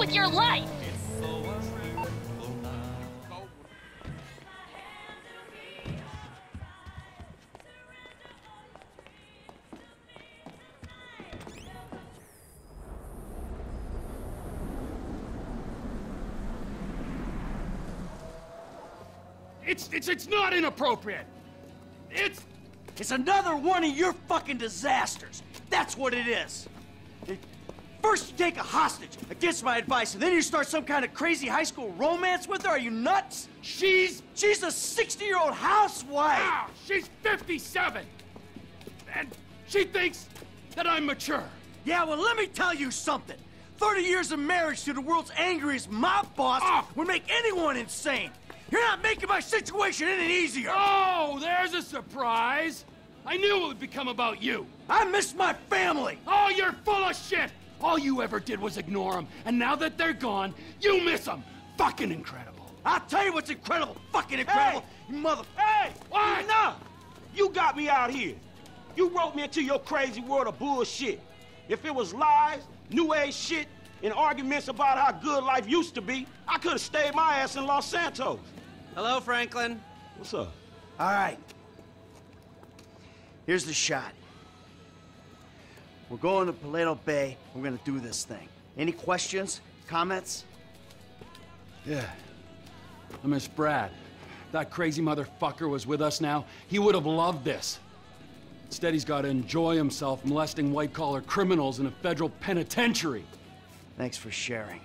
with your life! It's, it's, it's not inappropriate. It's... It's another one of your fucking disasters. That's what it is. First you take a hostage against my advice, and then you start some kind of crazy high school romance with her? Are you nuts? She's... She's a 60-year-old housewife! Ah, she's 57! And she thinks that I'm mature. Yeah, well, let me tell you something. 30 years of marriage to the world's angriest mob boss Ah. would make anyone insane. You're not making my situation any easier. Oh, there's a surprise. I knew it would become about you. I miss my family. Oh, you're full of shit! All you ever did was ignore them, and now that they're gone, you miss them. Fucking incredible. I'll tell you what's incredible. Fucking incredible. You mother... Hey! What? Enough! You got me out here. You wrote me into your crazy world of bullshit. If it was lies, new age shit, and arguments about how good life used to be, I could have stayed my ass in Los Santos. Hello, Franklin. What's up? All right. Here's the shot. We're going to Paleto Bay. We're gonna do this thing. Any questions? Comments? Yeah. I miss Brad. That crazy motherfucker was with us now. He would have loved this. Instead, he's got to enjoy himself molesting white-collar criminals in a federal penitentiary. Thanks for sharing.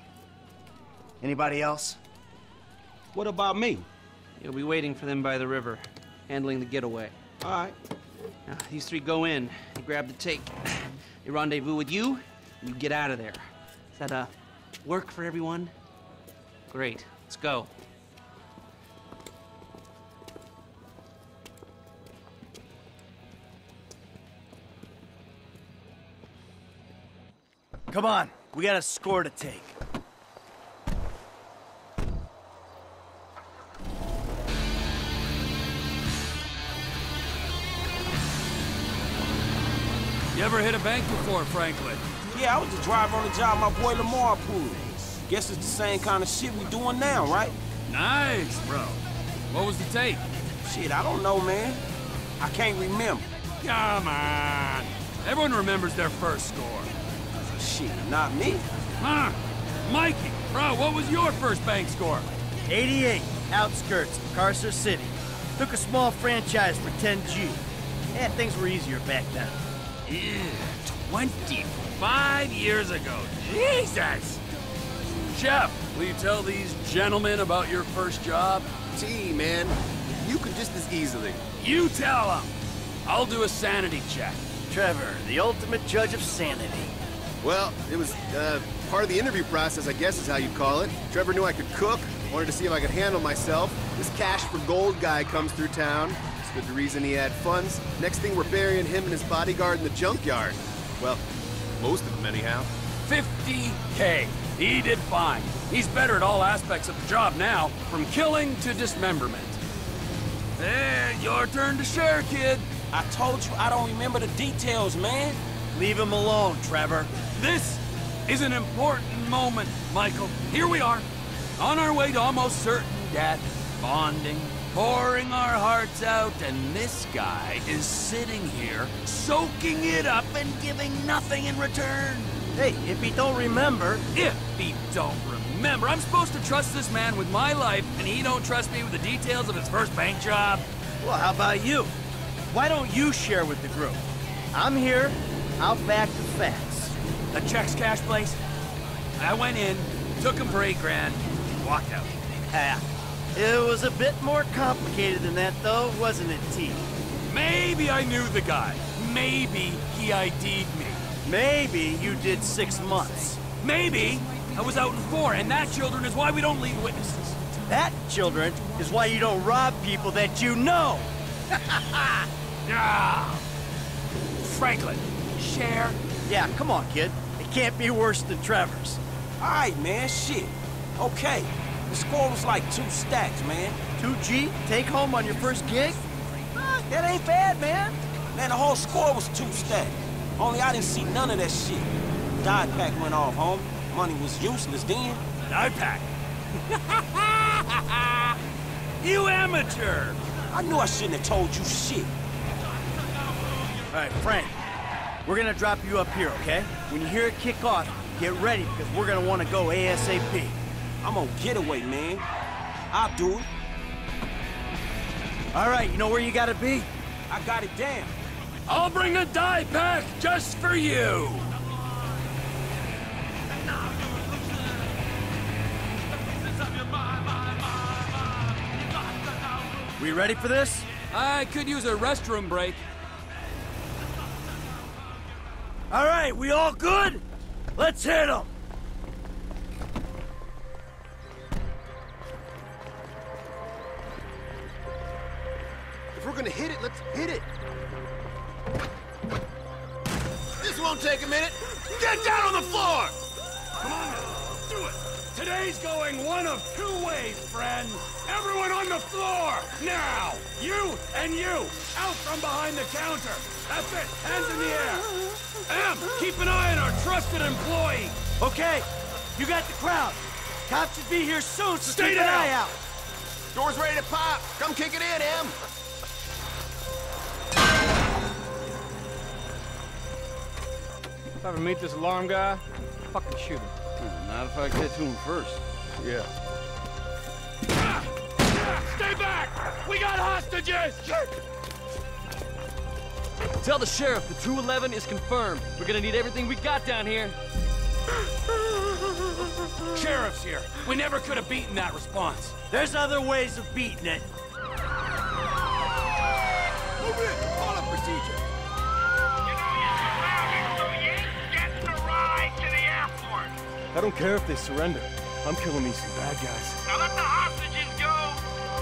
Anybody else? What about me? You'll be waiting for them by the river, handling the getaway. All right. Now, these three go in, and grab the tape. They rendezvous with you, and you get out of there. Does that, uh, work for everyone? Great. Let's go. Come on. We got a score to take. You ever hit a bank before, Franklin? Yeah, I was the driver on the job my boy Lamar pulled. Guess it's the same kind of shit we doing now, right? Nice, bro. What was the tape? Shit, I don't know, man. I can't remember. Come on. Everyone remembers their first score. Shit, not me. Huh? Mikey, bro, what was your first bank score? 88, outskirts of Carcer City. Took a small franchise for 10G. Yeah, things were easier back then. Yeah, 25 years ago. Jesus! Chef, will you tell these gentlemen about your first job? Gee, man, you could just as easily. You tell them. I'll do a sanity check. Trevor, the ultimate judge of sanity. Well, it was uh, part of the interview process, I guess is how you'd call it. Trevor knew I could cook, wanted to see if I could handle myself. This cash for gold guy comes through town. Stood to reason he had funds. Next thing, we're burying him and his bodyguard in the junkyard. Well, most of them, anyhow. 50K. He did fine. He's better at all aspects of the job now, from killing to dismemberment. Eh, your turn to share, kid. I told you I don't remember the details, man. Leave him alone, Trevor. This is an important moment, Michael. Here we are, on our way to almost certain death, bonding, pouring our hearts out, and this guy is sitting here, soaking it up and giving nothing in return. Hey, if he don't remember, If he don't remember, I'm supposed to trust this man with my life, and he don't trust me with the details of his first bank job. well, how about you? Why don't you share with the group? I'm here. I'll back the facts. The checks cash place. I went in, took him for eight grand, walked out. Ha. It was a bit more complicated than that, though, wasn't it, T? Maybe I knew the guy. Maybe he ID'd me. Maybe you did six months. Maybe I was out in four, and that, children, is why we don't leave witnesses. That, children, is why you don't rob people that you know. Ah. Franklin, share. Yeah, come on, kid. It can't be worse than Trevor's. All right, man, shit. Okay, the score was like two stacks, man. 2G, take home on your first gig? Ah, that ain't bad, man. Man, the whole score was two stacks. Only I didn't see none of that shit. Dye pack went off, home. Money was useless then. Dye pack. you amateur! I knew I shouldn't have told you shit. All right, Frank. We're gonna drop you up here, okay? When you hear it kick off, get ready because we're gonna want to go ASAP. I'm on getaway, man. I'll do it. All right, you know where you gotta be? I got it down. I'll bring a dye pack just for you! We ready for this? I could use a restroom break. All right, we all good? Let's hit them. Let's hit it. This won't take a minute. Get down on the floor! Come on now, do it! Today's going one of two ways, friends. Everyone on the floor, now! You and you, out from behind the counter. That's it, hands in the air. Em, keep an eye on our trusted employee. Okay, you got the crowd. Cops should be here soon, so Stay keep an eye out. Door's ready to pop. Come kick it in, Em. If I ever meet this alarm guy, fucking shoot him. Not if I get to him first. Yeah. Stay back! We got hostages! Tell the sheriff the 211 is confirmed. We're gonna need everything we got down here. Sheriff's here. We never could have beaten that response. There's other ways of beating it. Move in. Call up procedure. I don't care if they surrender. I'm killing these some bad guys. Now let the hostages go,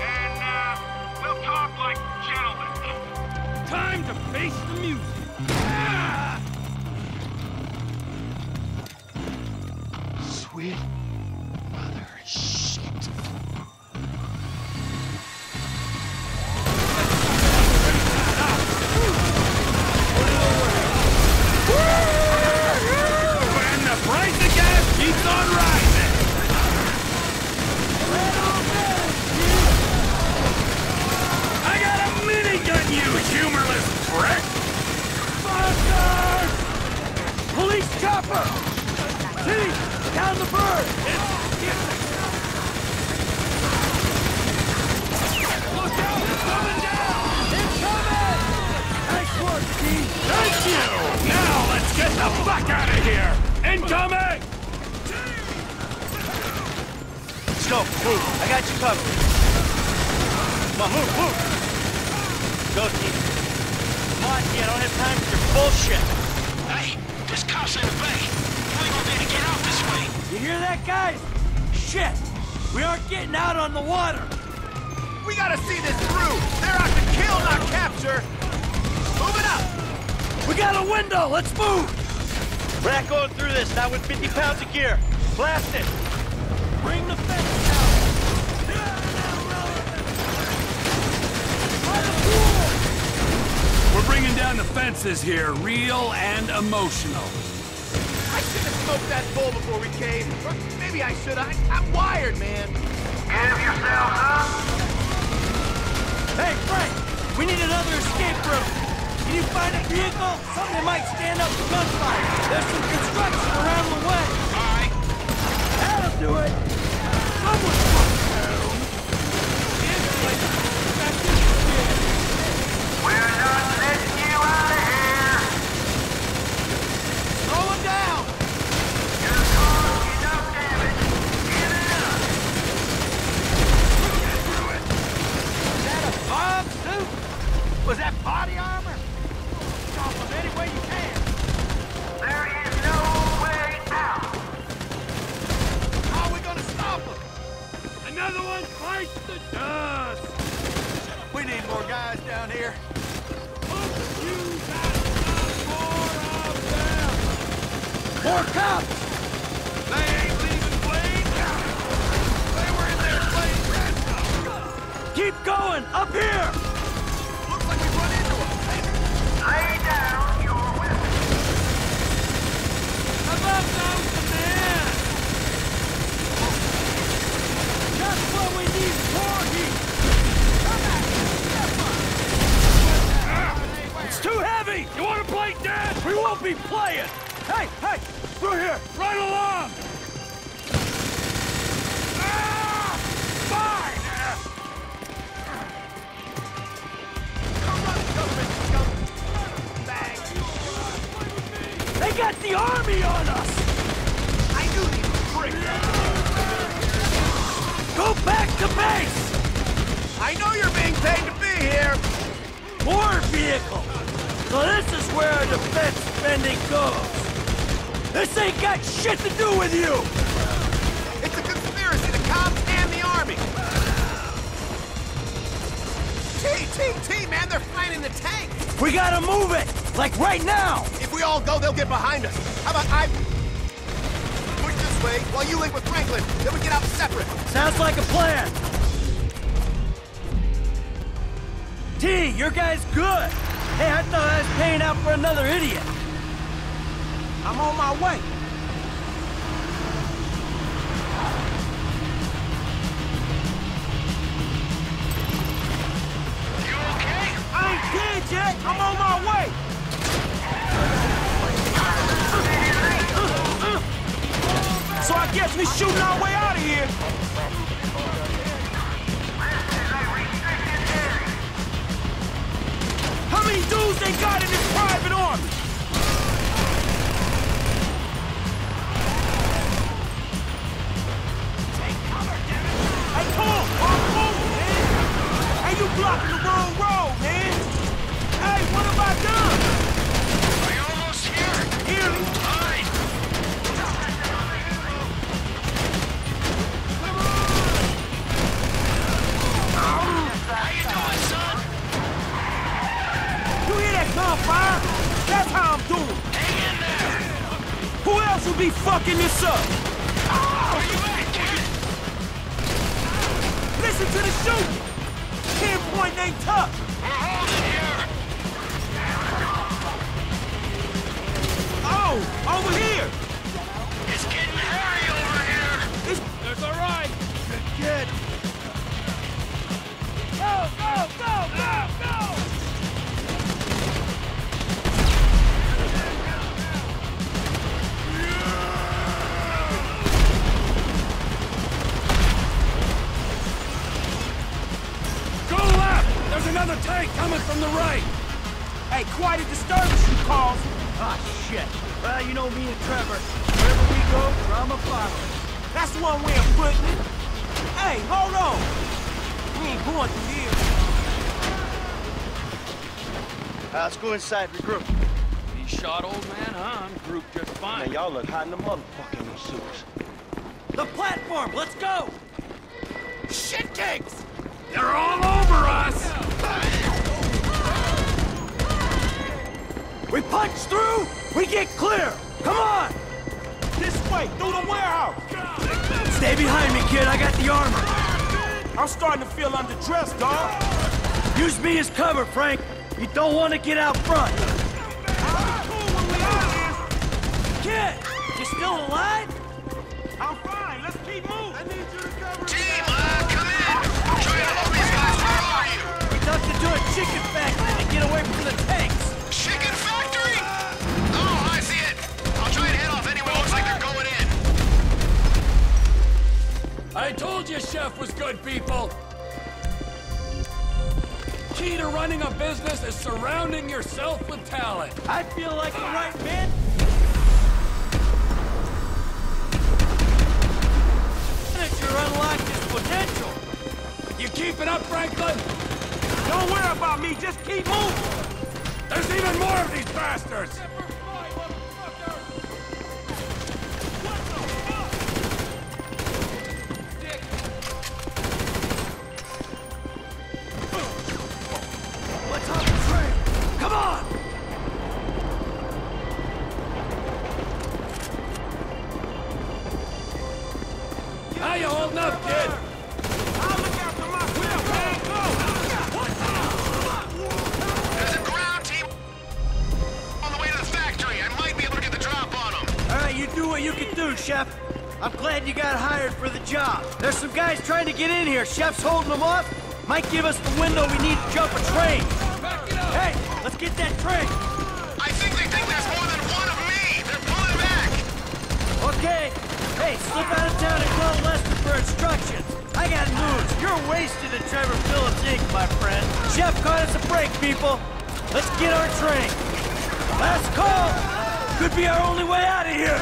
and uh, we'll talk like gentlemen. Time to face the music. Ah! Sweet Go, T. Come on, T. I don't have time for your bullshit. Hey, there's cops in the bay. We ain't gonna be able to get out this way. You hear that, guys? Shit! We aren't getting out on the water! We gotta see this through. They're out to kill, not capture. Move it up. We got a window! Let's move! We're not going through this, not with 50 pounds of gear. Blast it! Bring the fence down! By the pool! We're bringing down the fences here, real and emotional. I should have smoked that bowl before we came. Or maybe I should. I, I'm wired, man. Give yourselves up. Hey, Frank! We need another escape route! Can you find a vehicle? Something that might stand up to gunfire! There's some construction around the way! All right. That'll do it! Someone the army on us! I knew would break Go back to base! I know you're being paid to be here! More vehicles! So this is where our defense spending goes! This ain't got shit to do with you! It's a conspiracy, the cops and the army! T, T, T, man, they're flying the tank! We gotta move it! Like right now! If we all go, they'll get behind us. How about I... Push this way while you link with Franklin, then we get out separate. Sounds like a plan! T, your guy's good! Hey, I thought I was paying out for another idiot! I'm on my way! You okay? I ain't dead yet! I'm on my guess we shooting our way out of here! How many dudes they got in this private army? Hey, come on! Come on, man! Hey, you blocking the wrong road, man! Hey, what have I done? Good. Go, go, go, go, go! Go left! There's another tank coming from the right! Hey, quite a disturbance you caused. Ah, shit. Well, you know me and Trevor. Wherever we go, drama follows. That's one way of putting it. Hey, hold on. We ain't going through here. Uh, let's go inside, regroup. He shot old man, huh? I'm grouped just fine. Now, y'all look hot in the motherfucker in suits. The platform, let's go! Shit cakes! They're all over us! We punch through, we get clear. Come on! This way, through the warehouse. Stay behind me, kid. I got the armor. I'm starting to feel underdressed, dog. Use me as cover, Frank. You don't want to get out front. Kid, you still alive? I'm fine. Let's keep moving. I need you to cover Team, uh, come in. I'm trying to load these guys. Where are you? We ducked into a chicken factory to get away from the I told you Chef was good people! Key to running a business is surrounding yourself with talent. I feel like the right man. Manager unlocked his potential. You keeping up, Franklin? Don't worry about me. Just keep moving. There's even more of these bastards! you holding up, kid? I'll look out for. Go! There's a ground team on the way to the factory. I might be able to get the drop on them. All right, you do what you can do, Chef. I'm glad you got hired for the job. There's some guys trying to get in here. Chef's holding them off. Might give us the window we need to jump a train. Hey, let's get that train. I think they think there's more than one of me. They're pulling back. Okay. Hey, slip out instructions. I got news. You're wasted at Trevor Philips Inc., my friend. Chef caught us a break, people. Let's get our train. Last call. Could be our only way out of here.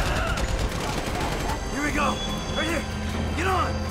Here we go. Right here. Get on.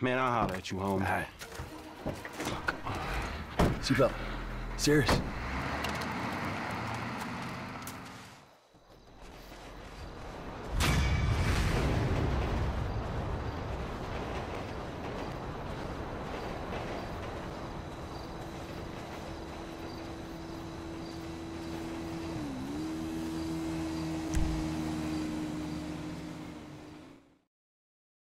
Man, I'll holler at you, homie. Seatbelt. Serious.